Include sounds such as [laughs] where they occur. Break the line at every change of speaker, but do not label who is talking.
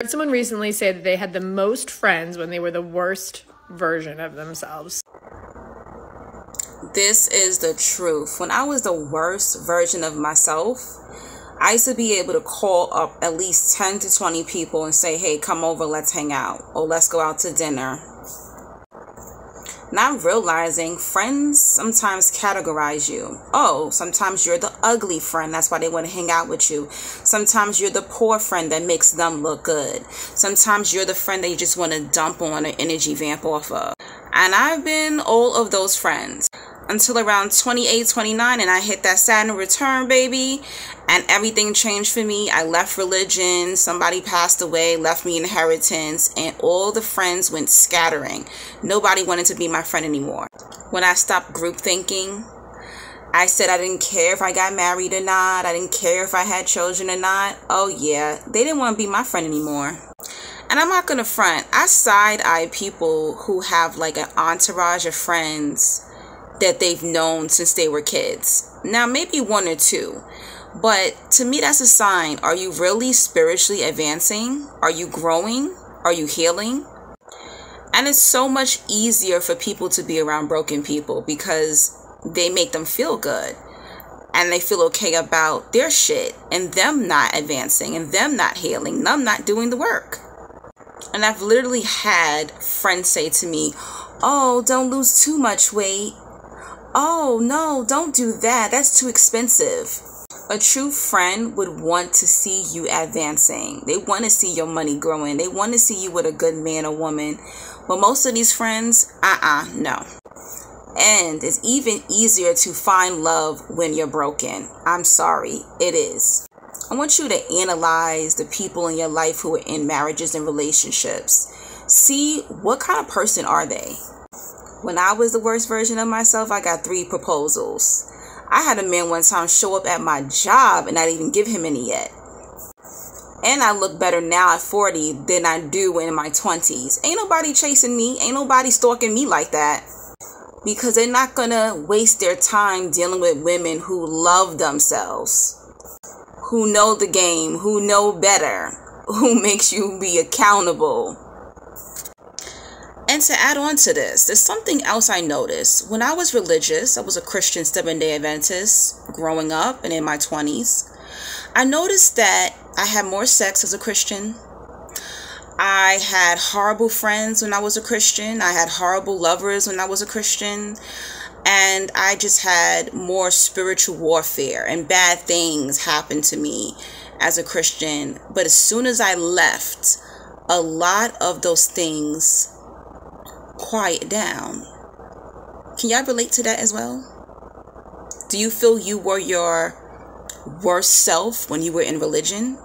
heard someone recently say that they had the most friends when they were the worst version of themselves.
This is the truth. When I was the worst version of myself, I used to be able to call up at least 10 to 20 people and say, hey, come over, let's hang out, or let's go out to dinner. Not realizing friends sometimes categorize you. Oh, sometimes you're the ugly friend. That's why they want to hang out with you. Sometimes you're the poor friend that makes them look good. Sometimes you're the friend that you just want to dump on an energy vamp off of. And I've been all of those friends until around 28, 29, and I hit that Saturn return, baby. And everything changed for me. I left religion, somebody passed away, left me inheritance, and all the friends went scattering. Nobody wanted to be my friend anymore. When I stopped group thinking, I said I didn't care if I got married or not. I didn't care if I had children or not. Oh, yeah, they didn't want to be my friend anymore. And I'm not gonna front, I side eye people who have like an entourage of friends that they've known since they were kids. Now, maybe one or two, but to me, that's a sign. Are you really spiritually advancing? Are you growing? Are you healing? And it's so much easier for people to be around broken people because they make them feel good and they feel okay about their shit and them not advancing and them not healing, them not doing the work. And I've literally had friends say to me, Oh, don't lose too much weight oh no, don't do that. That's too expensive. A true friend would want to see you advancing. They want to see your money growing. They want to see you with a good man or woman. But most of these friends, uh uh no. And it's even easier to find love when you're broken. I'm sorry, it is. I want you to analyze the people in your life who are in marriages and relationships. See what kind of person are they? When I was the worst version of myself, I got three proposals. I had a man one time show up at my job and I didn't even give him any yet. And I look better now at 40 than I do in my 20s. Ain't nobody chasing me. Ain't nobody stalking me like that. Because they're not gonna waste their time dealing with women who love themselves, who know the game, who know better, [laughs] who makes you be accountable and to add on to this, there's something else I noticed. When I was religious, I was a Christian seven day Adventist growing up and in my 20s. I noticed that I had more sex as a Christian. I had horrible friends when I was a Christian. I had horrible lovers when I was a Christian. And I just had more spiritual warfare and bad things happened to me as a Christian. But as soon as I left, a lot of those things quiet down. Can y'all relate to that as well? Do you feel you were your worst self when you were in religion?